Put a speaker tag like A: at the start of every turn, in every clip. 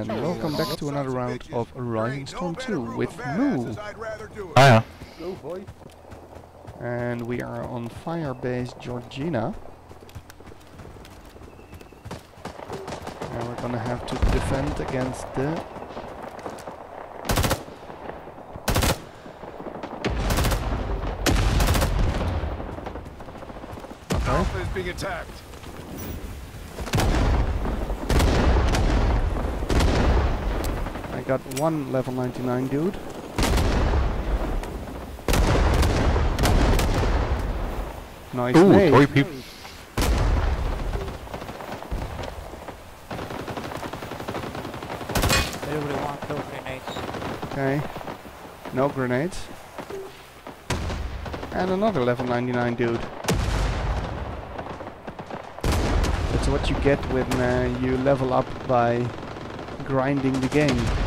A: And welcome back to another round of Rising Storm 2 with Muu.
B: Hiya.
A: And we are on Firebase Georgina. And we're gonna have to defend against the... Okay.
C: Alpha is being attacked.
A: Got one level 99 dude. Nice
B: Ooh,
A: nade.
B: three people.
D: Everybody wants those grenades.
A: Okay. No grenades. And another level 99 dude. That's what you get when uh, you level up by grinding the game.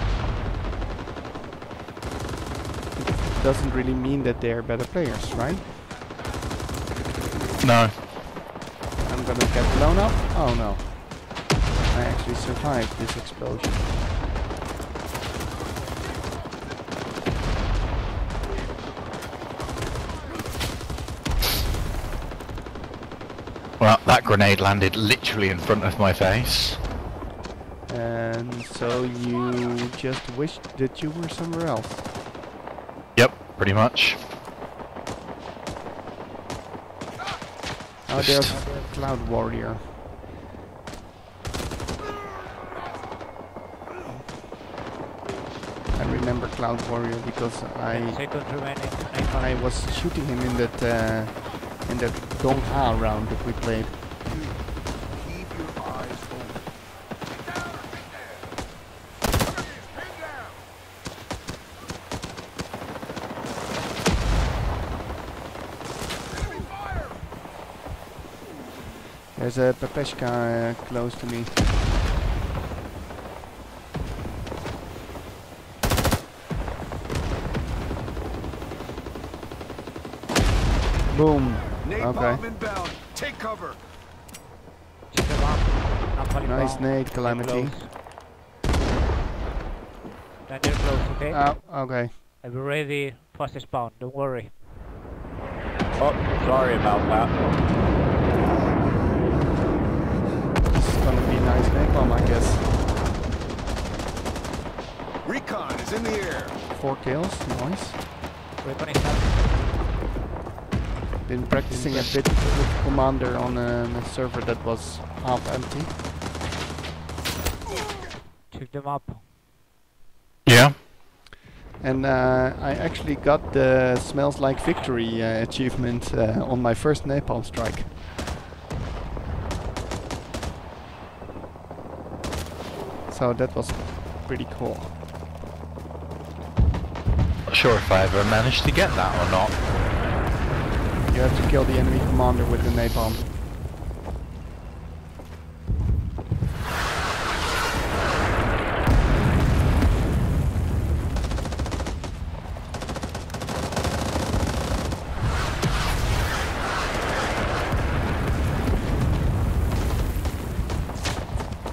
A: Doesn't really mean that they're better players, right?
B: No.
A: I'm gonna get blown up. Oh no. I actually survived this explosion.
B: Well, that grenade landed literally in front of my face.
A: And so you just wished that you were somewhere else.
B: Yep, pretty much.
A: Oh, there's Cloud Warrior. I remember Cloud Warrior because I. I was shooting him in that uh, in that Dong Ha round that we played.
C: Keep your eyes open. Get down or get down. Come here, pin down. Enemy fire!
A: There's a Pepeshka uh, close to me. Boom.
C: Napalm
A: Okay.
C: inbound. Take cover.
D: Check them up. Napalm
A: Nice
D: bomb.
A: nade, Calamity.
D: close. Then they're close, okay?
A: Oh, okay.
D: I'll be ready the spawn, don't worry.
E: Oh, sorry about that.
A: This is gonna be I guess.
C: Recon is in the air.
A: Four kills, nice.
D: Recon is.
A: Been practicing a bit with Commander on a, a server that was half empty.
D: Took them up.
B: Yeah.
A: And uh, I actually got the Smells Like Victory uh, achievement uh, on my first napalm strike. So that was pretty cool.
B: Not sure if I ever managed to get that or not.
A: You have to kill the enemy commander with the napalm.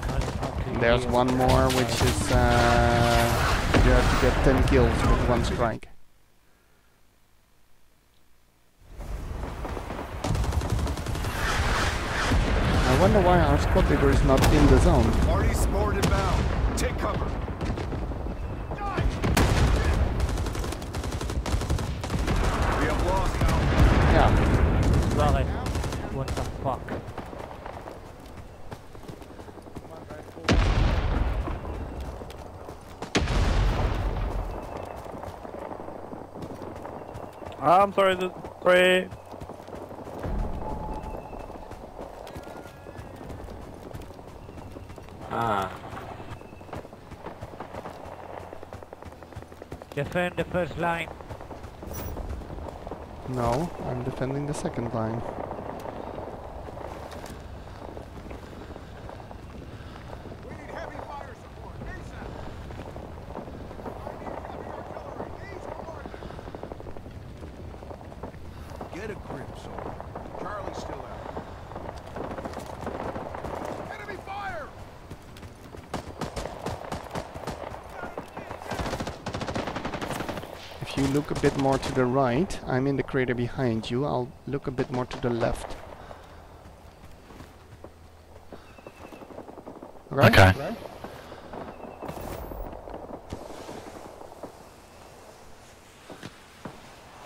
D: Can't help to
A: There's
D: heal.
A: One more, which is uh, you have to get 10 kills with one strike. I wonder why our squad leader is not in the zone.
C: Arty support inbound. Take cover. We have lost Alpha.
A: Yeah,
D: Got it. What the fuck?
E: I'm sorry, the sorry. Ah.
D: Defend the first line.
A: no, I'm defending the second line.
C: We need heavy fire support. ASAP. I need heavy artillery. East coordinates. Get a grip, soldier. Charlie's still out. Enemy fire!
A: If you look a bit more to the right, I'm in the crater behind you. I'll look a bit more to the left. Right?
B: Okay.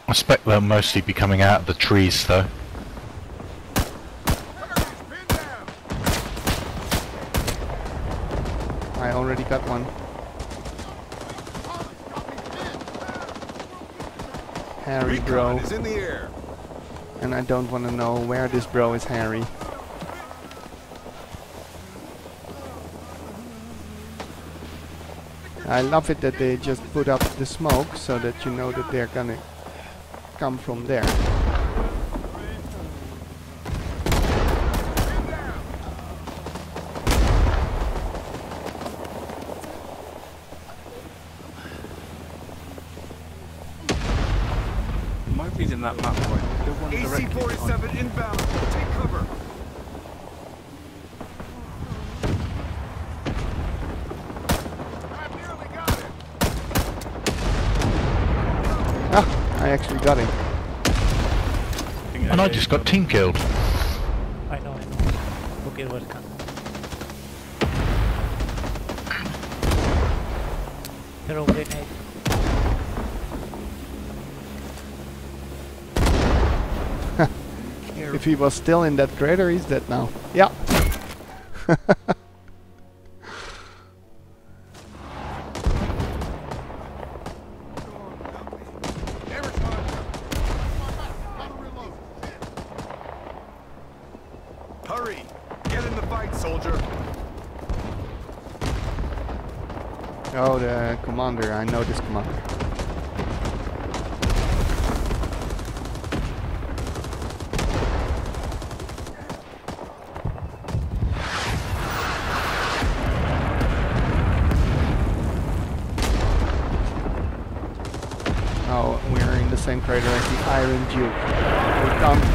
B: I expect they'll mostly be coming out of the trees though.
C: Target's pinned down.
A: I already got one. Harry, bro.
C: Recon is in the air.
A: And I don't want to know where this bro is Harry. I love it that they just put up the smoke so that you know that they're gonna come from there.
E: Might be in that map point. The one directly behind.
C: AC-47 inbound. Take cover. I nearly got it.
A: Ah, I actually got him.
E: think
B: And I just got team killed.
D: I know, I know. Okay, what's coming? Throw grenade.
A: If he was still in that crater, he's dead now. Yeah.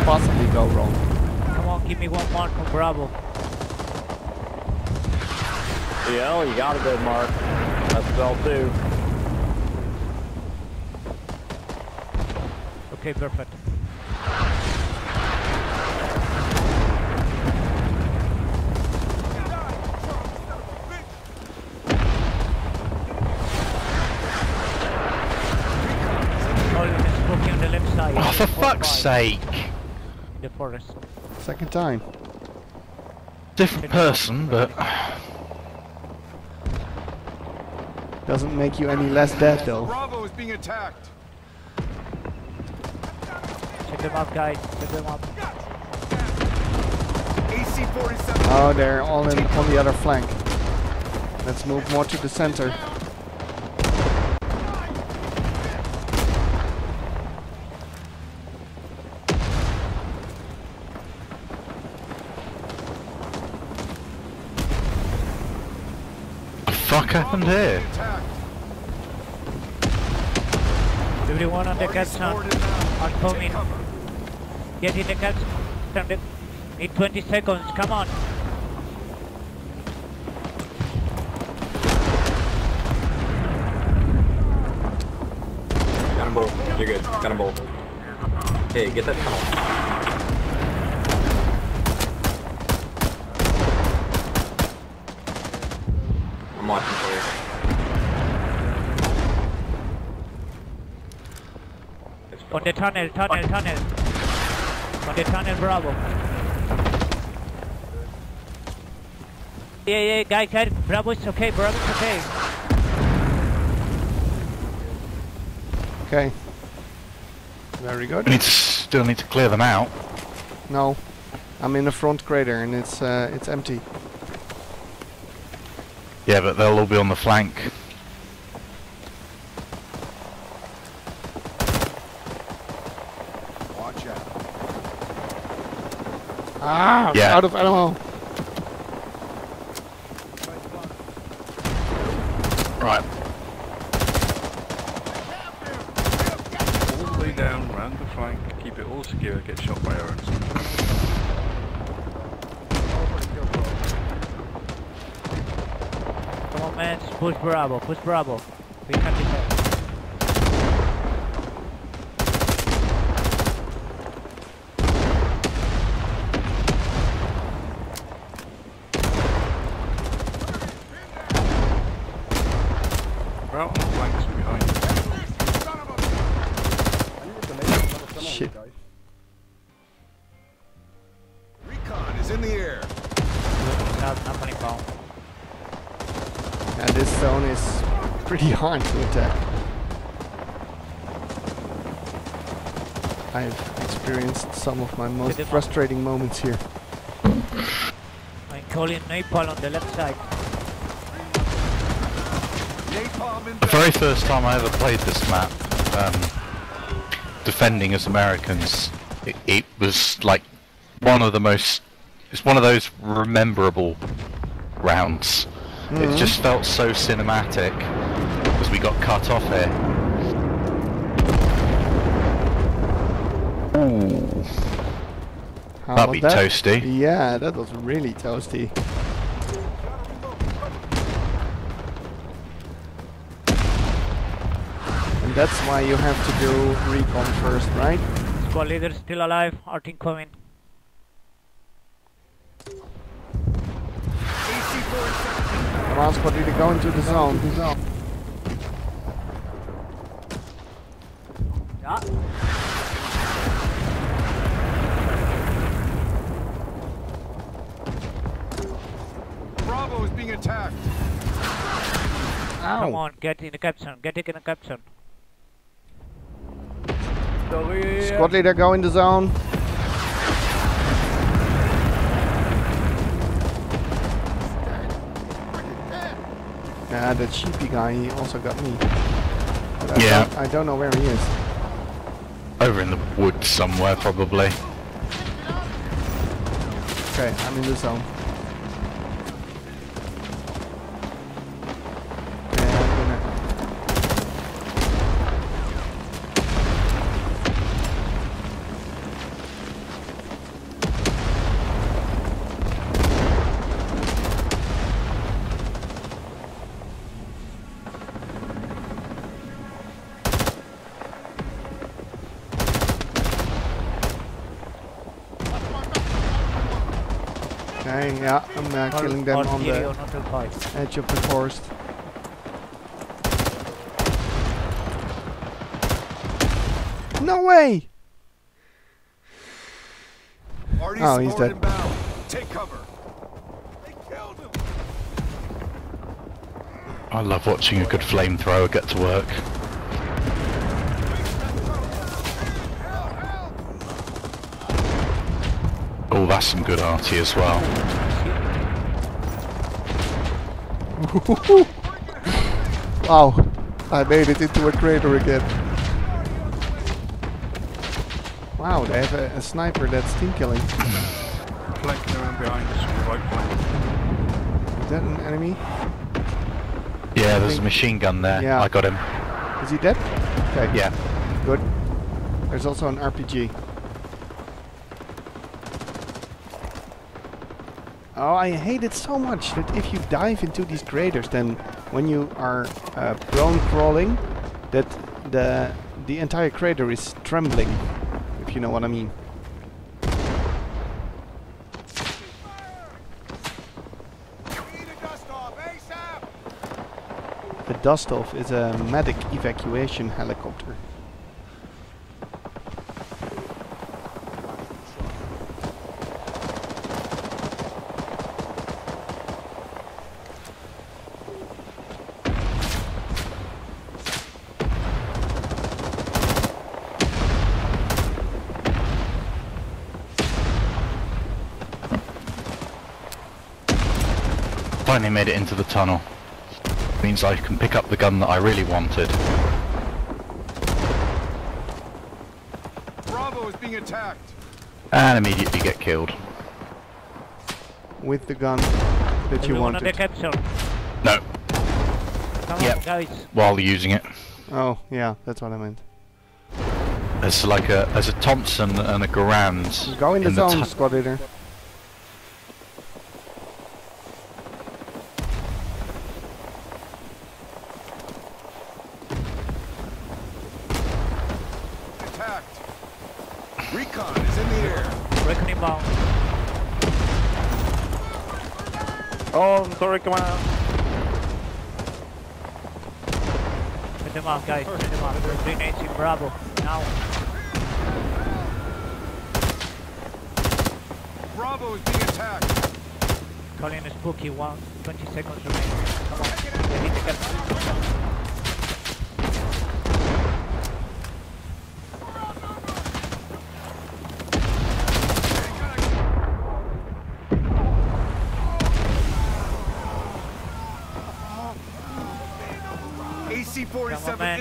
A: possibly go wrong.
D: Come on, give me one mark on Bravo.
E: Yeah, you got a good mark. That's well too.
D: Okay, perfect. Oh, you can smoke on the left side.
B: Oh, for fuck's sake!
D: In forest.
A: Second time.
B: Different person, but
A: Doesn't make you any less dead though.
C: Bravo is being attacked.
D: Check them out, guys. Check them out.
C: AC-47.
A: Oh, they're all in, on the other flank. Let's move more to the center.
B: Fuck happened here?
D: Everyone on the
C: Target
D: guts now.
C: spotted now.
D: I'm
C: Take
D: coming. Get in the guts. Stand it. Need 20 seconds. Come on.
F: Cannonball. You're good. Cannonball. Hey, get that tunnel. I'm watching for you. Let's go.
D: On the tunnel, tunnel, tunnel. On the tunnel, Bravo. Yeah, yeah, guys, guys. Bravo is okay. Bravo is okay.
A: Okay. Very good.
B: We need to still need to clear them out.
A: No, I'm in the front crater and it's uh, it's empty.
B: Yeah, but they'll all be on the flank.
A: Ah,
B: Yeah.
A: out of ammo.
B: Right.
E: All the way down, round the flank, keep it all secure, get shot by arrows.
D: Come on, man. just Push Bravo. Push Bravo. We can
A: I've experienced some of my most frustrating moments here.
D: I'm calling napalm on the left side.
B: The very first time I ever played this map, um, defending as Americans, it, it was like one of the most. It's one of those rememberable rounds. It just felt so cinematic as we got cut off here. Ooh,
A: How
B: that'd be
A: that?
B: toasty.
A: Yeah, that was really toasty. And that's why you have to do recon first, right?
D: Squad leader still alive. Art incoming.
A: Come on, squad leader, go into the zone.
D: Yeah.
C: Bravo is being attacked.
D: Come on, get in the caption. Get in the caption.
A: Squad leader, go in the zone. Yeah, the sheepy guy, he also got me. But I
B: Yeah.
A: don't- I don't know where he is.
B: Over in the woods somewhere, probably.
A: Okay, I'm in the zone. Okay, yeah, I'm uh, killing them on the
D: Artillery on 05.
A: edge of the forest. No way!
C: Artie's
A: Oh, he's dead.
C: inbound. Take cover. They killed him.
B: I love watching a good flamethrower get to work. That's some good arty as well.
A: Wow, I made it into a crater again. Wow, they have a, a sniper that's team killing. Is
G: Flanking around behind us from the right flank.
A: that an enemy?
B: Yeah, there's a machine gun there.
A: Yeah.
B: I got him.
A: Is he dead? Okay,
B: Yeah.
A: good. There's also an RPG. Oh, I hate it so much that if you dive into these craters, then when you are uh, prone crawling, that the the entire crater is trembling. If you know what I mean.
C: A dust off ASAP.
A: The dust off is a medic evacuation helicopter.
B: Finally made it into the tunnel. Means I can pick up the gun that I really wanted.
C: Bravo is being attacked.
B: And immediately get killed.
A: with the gun that you
D: Everyone on the
A: wanted.
D: capsule.
B: No,
D: Come
B: Yep.
D: on, guys.
B: while using it.
A: Oh, yeah, that's what I meant.
B: There's like a there's a Thompson and a Garand.
A: Go in the zone, squad leader.
C: Attacked. Recon is in the air.
D: Recon inbound.
E: Oh, I'm sorry, come on.
D: Set them up, guys. Set them up. There's grenades in Bravo. Now.
C: Bravo is being attacked.
D: Calling a spooky one. 20 seconds remaining. Come on.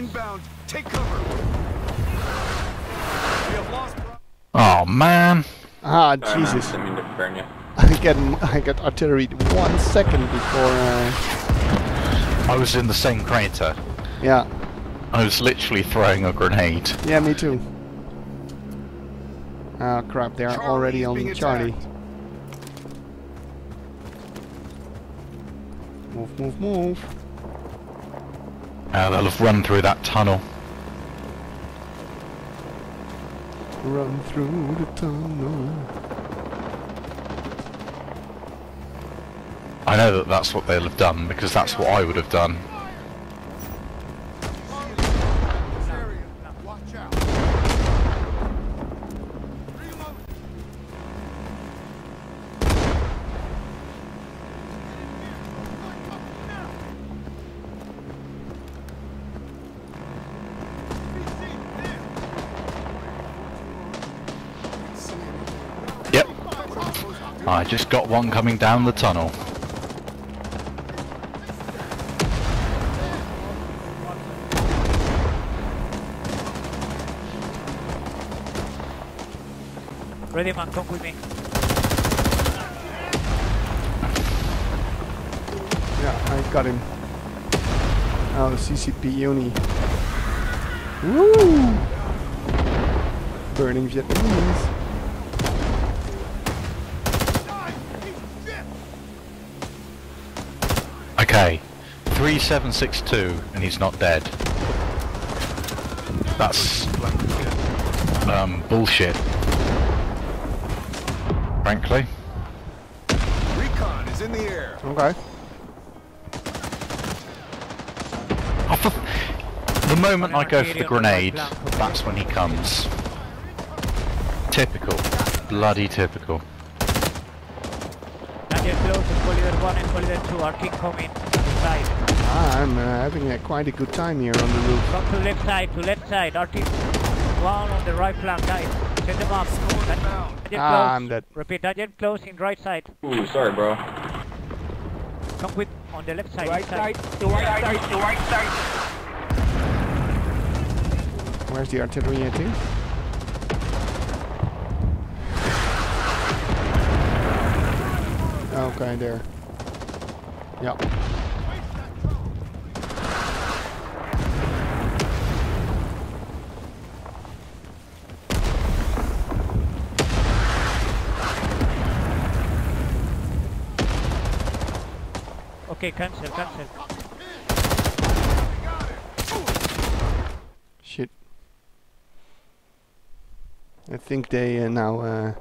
C: Inbound. Take cover. We have lost.
B: Oh man.
A: Ah,
F: Sorry, man,
A: Jesus.
F: Didn't mean to burn you.
A: I get I got artillery one second before. Uh,
B: I was in the same crater.
A: yeah,
B: I was literally throwing a grenade.
A: yeah, me too. Oh crap! They are
C: Charlie
A: already on Charlie.
C: attacked.
A: Move, move, move.
B: Uh, they'll have run through that tunnel.
A: Run through the tunnel.
B: I know that that's what they'll have done because that's what I would have done. I just got one coming down the tunnel.
D: Ready, man. Come with me.
A: Yeah, I got him. Oh, CCP uni. Woo! Burning Vietnamese.
B: Okay. 3762 and he's not dead. That's um bullshit. Frankly.
C: Recon is in the air.
A: Okay.
B: Oh, for- The moment I go for the grenade, that's when he comes. Typical. Bloody typical.
D: Daniel 1 and Collider 2 are keep coming to side.
A: Ah, I'm uh, having a, quite a good time here on the roof.
D: Come to left side, to left side. RT 1 on the right flank, guys. Set them up. Daniel close.
A: Ah, I'm dead.
D: Repeat, Daniel close in right side.
F: Ooh, sorry, bro.
D: Come with on the left side.
E: Right side, the right side, the right side.
A: Where's the artillery at too? Okay, there. Yeah.
D: Okay, cancel, cancel.
A: Shit. I think they uh, now uh,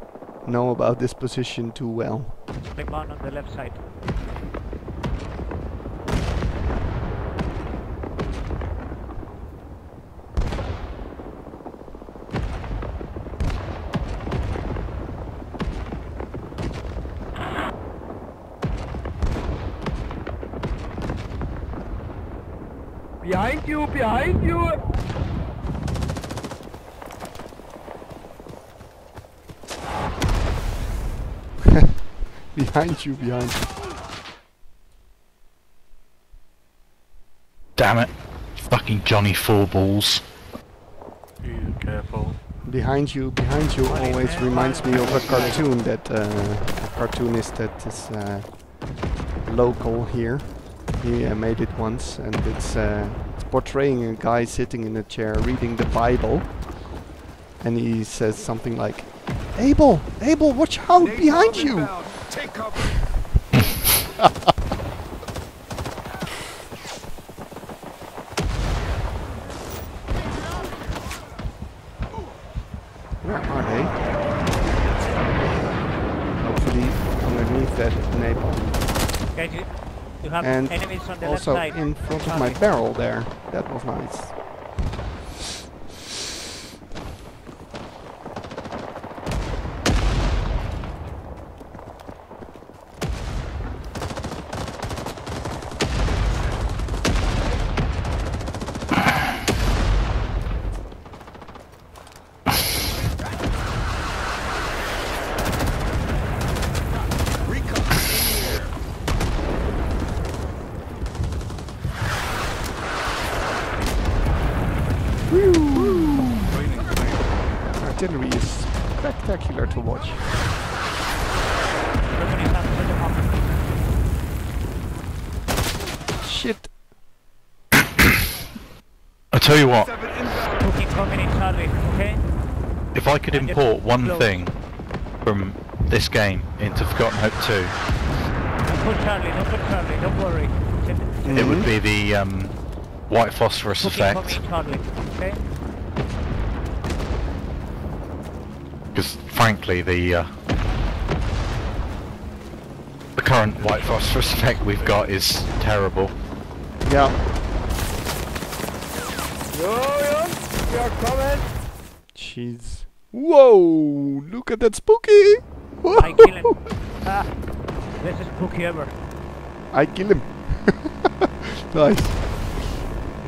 A: know about this position too well.
D: Click on on the left side.
E: Behind you, behind you.
A: Behind you, behind you.
B: Damn it. Fucking Johnny Four Balls.
G: Be careful.
A: Behind you, behind you always reminds me of a cartoon that uh, a cartoonist that is uh, local here. He uh, made it once, and it's, uh, it's portraying a guy sitting in a chair reading the Bible, and he says something like, "Abel, Abel, watch out behind
C: Napalm
A: you!" Where are they? Hopefully underneath that napalm.
D: Guys, you, You have
A: And
D: enemies on the
A: also
D: left side.
A: in front of my barrel there. That was nice.
C: Recon in the air.
G: Training, training.
A: Artillery is spectacular to watch.
D: Recon is up, set them up.
A: Shit.
B: I tell you what,
C: Seven inbound.
D: Two incoming okay?
B: if I could
D: And
B: import one
D: close.
B: thing from this game into Forgotten Hope 2,
D: Don't put Charlie, don't put Charlie, don't worry. Set, set
B: it would be the um, white phosphorus
D: Two
B: effect.
D: incoming Charlie, okay?
B: Because frankly, the uh, the current white phosphorus effect we've got is terrible.
A: Yeah.
E: Yo, yo, you're coming.
A: Whoa! Look at that spooky! Whoa!
D: I kill him. Ah, this is spooky ever.
A: I kill him. nice.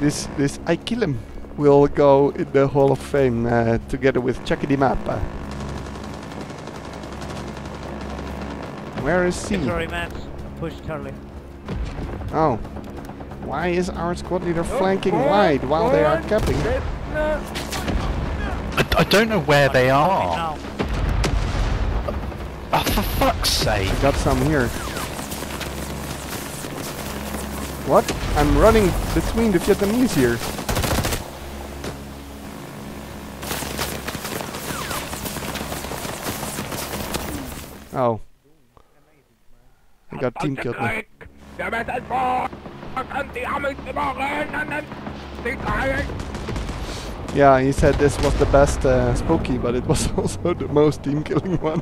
A: This this I kill him will go in the Hall of Fame uh, together with Chucky the Map. Where is he?
D: Sorry, man. Push Charlie.
A: Oh. Why is our squad leader flanking wide while they are capping?
B: I, I don't know where they are.
D: now.
B: Oh, for fuck's sake!
A: I Got some here. What? I'm running between the Vietnamese here. Oh. I got team killed me. Yeah, he said this was the best uh, spooky, but it was also the most team killing one.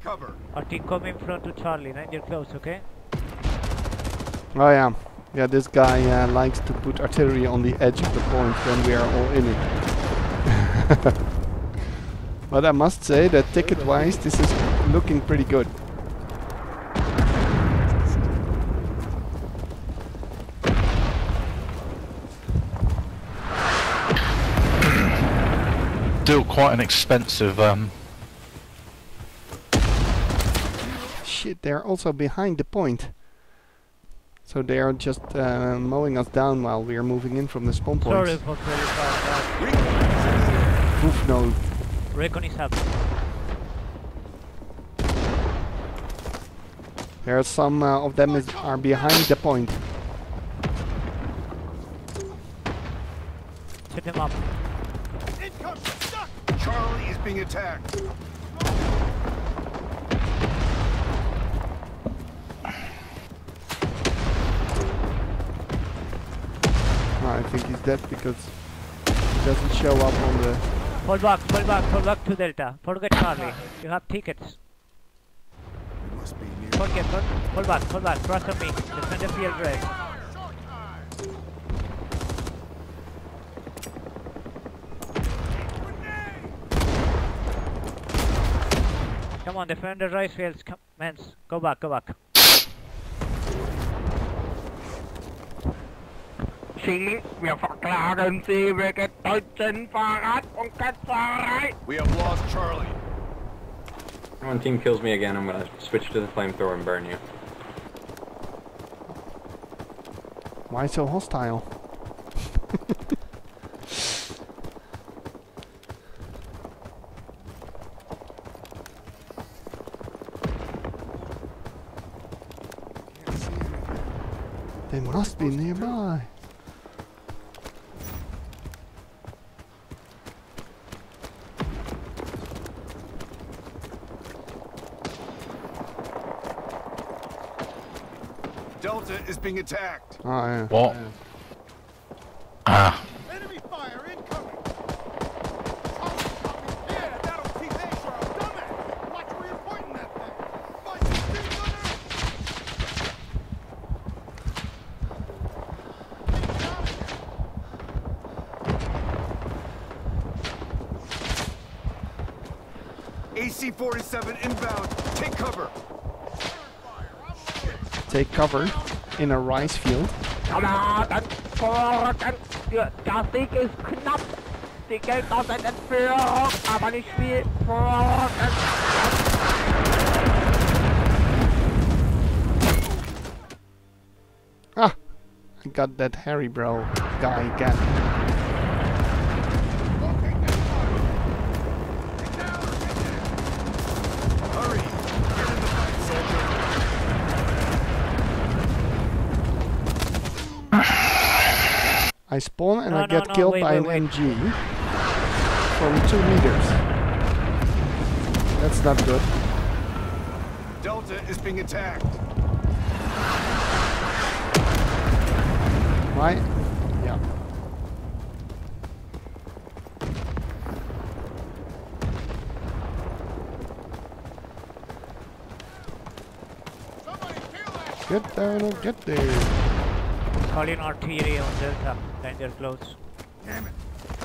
C: Cover.
D: Our team come in front to Charlie, and you're close, okay?
A: Oh yeah, yeah. This guy uh, likes to put artillery on the edge of the point when we are all in it. but I must say that ticket-wise, this is looking pretty good.
B: Still quite an expensive. Um,
A: Shit, they're also behind the point. So they are just uh, mowing us down while we are moving in from the spawn
D: point.
A: Sorry
D: for very fast.
C: Recon is in the air.
A: Oof, no.
D: Recon is up.
A: There are some uh, of them is, are behind the point.
D: Set them up.
C: Income. Charlie is being attacked.
A: I think he's dead because he doesn't show up on the...
D: Fall back, fall back, fall back to Delta. Forget Charlie. You have tickets.
C: We.
D: Forget, fall, fall back, fall back. Trust me. Defend the field right. Come on, defend the rice fields. Come, mans, go back, go back.
H: Sie, wir verklagen Sie wegen deutschen Verrat und Ketzerei.
C: We have lost Charlie.
F: When team kills me again, I'm gonna switch to the flamethrower and burn you.
A: Why so hostile? They must be nearby.
C: Delta is being attacked.
A: Oh yeah.
B: what? Ah,
C: Enemy fire incoming! Oh. Yeah, that'll teach they sure dumbass! Watch where you're pointing that thing! Find some big gunner! AC-47 inbound. Take cover.
A: Take cover in a rice field.
H: Knapp! Aber!
A: Ah! I got that Harry bro guy again.
C: Okay, get fire. Get down or get down. Hurry. Get in the fight, soldier.
A: I spawn and
D: No,
A: I
D: no,
A: get
D: no,
A: killed
D: wait,
A: by
D: wait,
A: an
D: wait.
A: MG from two meters. That's not good.
C: Delta is being attacked.
A: Right? Yeah.
C: Somebody kill that
A: Get down get there.
D: Calling artillery on Delta. Danger close.
C: Damn it!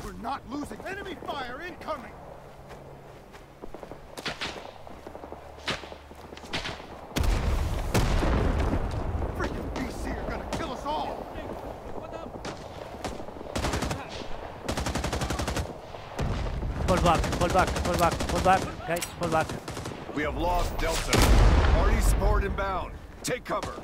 C: We're not losing. Enemy fire incoming! Freaking VC are gonna kill us all!
D: Fall back, pull back, pull back, pull back. Guys, pull back.
C: We have lost Delta. Arty support inbound. Take cover.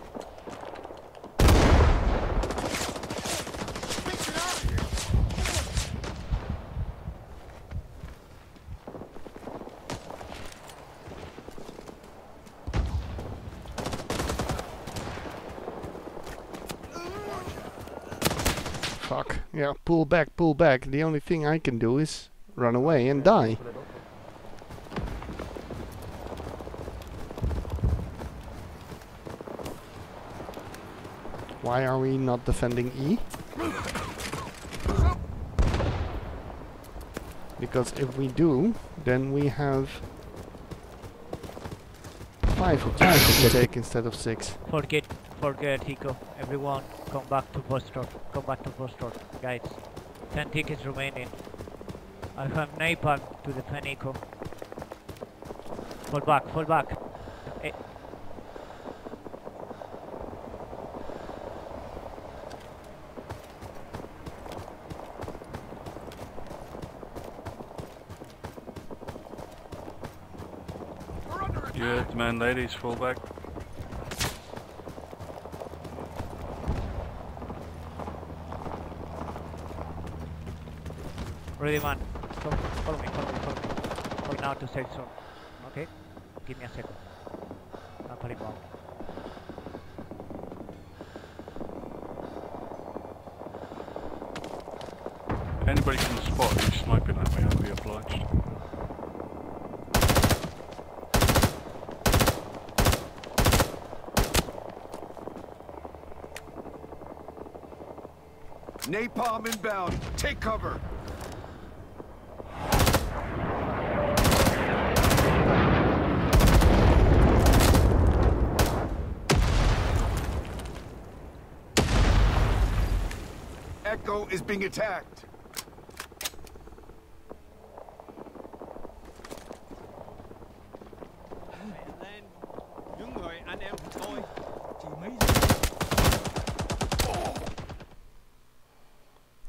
A: Fuck. Yeah, pull back, pull back. The only thing I can do is run away and die. Why are we not defending E? Because if we do, then we have five to take instead of six.
D: Forget, forget Hiko. Everyone, come back to Postor. Come back to Postor, guys. Ten tickets remaining. I have napalm to the Hiko. Fall back, fall back. Eh,
G: man ladies fall back.
D: Ready man. Come, follow me, follow me, follow me. Going now to safe zone. Okay? Give me a second. I'm falling bomb.
G: If Anybody can spot who's sniping at me, I'll be obliged.
C: Napalm inbound. Take cover. Echo is being attacked.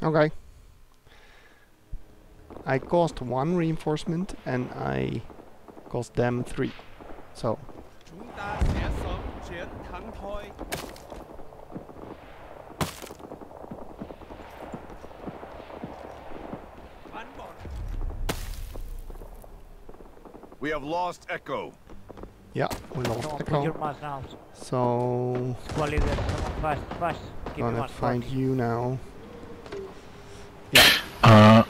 A: Okay. I caused one reinforcement and I caused them three. So,
C: We have lost Echo.
A: yeah, we lost
D: Come on, put
A: Echo.
D: your mask now.
A: So,
D: Squad leader, come on, fast, fast. Keep your
A: gonna
D: mask
A: find
D: working.
A: you now. Yeah.
B: uh,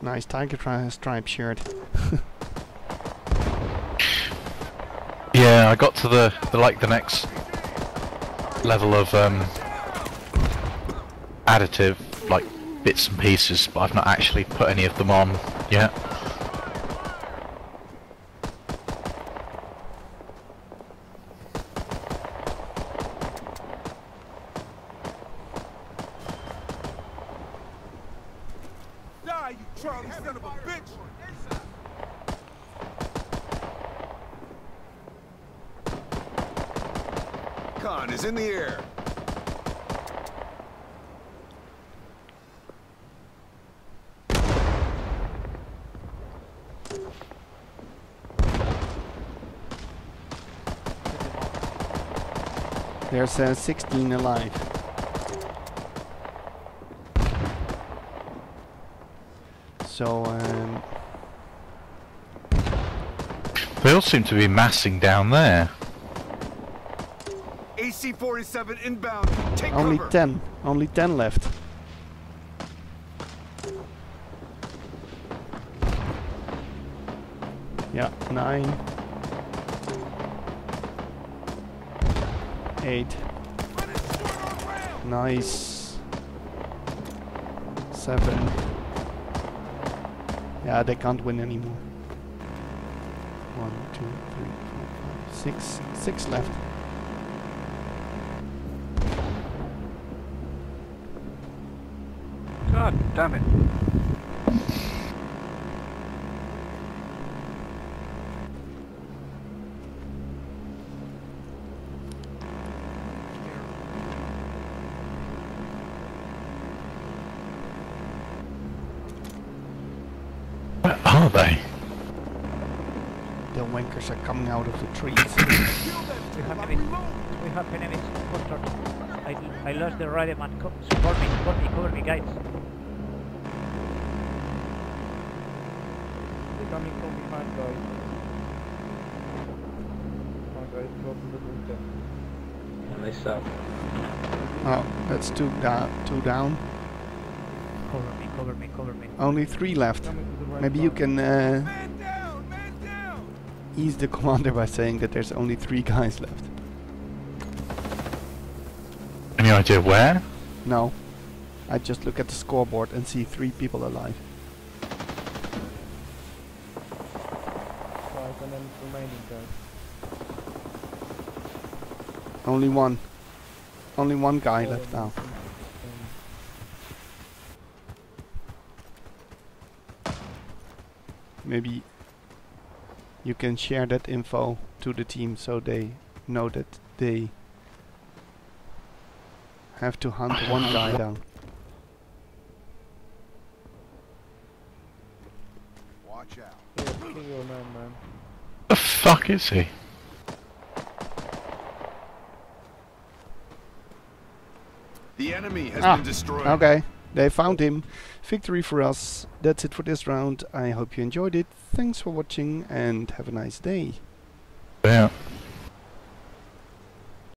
A: Nice tiger tri- stripe shirt.
B: yeah, I got to the, the like the next level of um, additive, like bits and pieces, but I've not actually put any of them on yet.
I: Die, you son of a bitch!
C: Khan is in the air.
A: There's uh, 16 alive. So, um,
B: They all seem to be massing down there.
C: AC-47 inbound. Take
A: only
C: cover.
A: 10. Only 10 left. Yeah, 9. 8. Nice. 7. Yeah, they can't win anymore. 1, 2, 3, 4, 5, 6. 6 left.
G: God damn it.
B: Where are they?
A: The are coming out of the trees.
D: We have enemies. We have enemies. Foster. I, I lost the right man. Co support me, support me, cover me, guys.
J: They're coming from behind, guys. Come on, guys, go to the bunker.
F: Nice up.
A: Oh, that's two, da two down.
D: Cover me, cover me, cover me.
A: Only three left.
J: Coming to the right
A: Maybe you can uh, ease the commander by saying that there's only three guys left.
B: Any idea where?
A: No. I just look at the scoreboard and see three people alive.
J: Five and then remaining, guys.
A: Only one. Only one guy
J: Oh,
A: left now. Maybe you can share that info to the team so they know that they have to hunt one guy down.
I: Watch out.
J: Yeah, your man, man.
B: The fuck is he?
C: The enemy has
A: Ah,
C: been destroyed.
A: Okay, they found him. Victory for us. That's it for this round. I hope you enjoyed it. Thanks for watching and have a nice day.
B: Yeah.